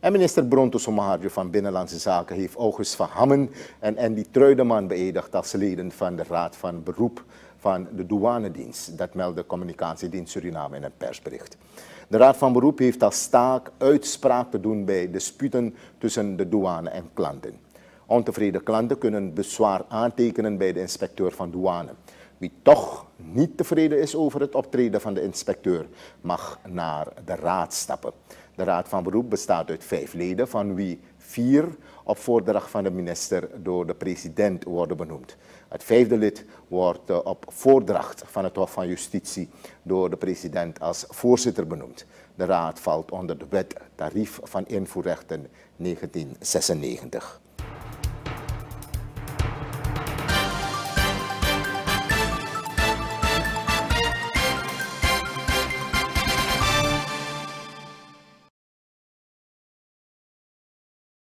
En minister Bronto Somaharjo van Binnenlandse Zaken heeft August van Hammen en Andy Truideman beëdigd als leden van de Raad van Beroep van de douanedienst. Dat meldde Communicatiedienst Suriname in een persbericht. De Raad van Beroep heeft als taak uitspraak te doen bij disputen tussen de douane en klanten. Ontevreden klanten kunnen bezwaar aantekenen bij de inspecteur van douane. Wie toch niet tevreden is over het optreden van de inspecteur, mag naar de raad stappen. De Raad van Beroep bestaat uit vijf leden, van wie vier op voordracht van de minister door de president worden benoemd. Het vijfde lid wordt eh, op voordracht van het Hof van Justitie door de president als voorzitter benoemd. De raad valt onder de wet tarief van invoerrechten 1996.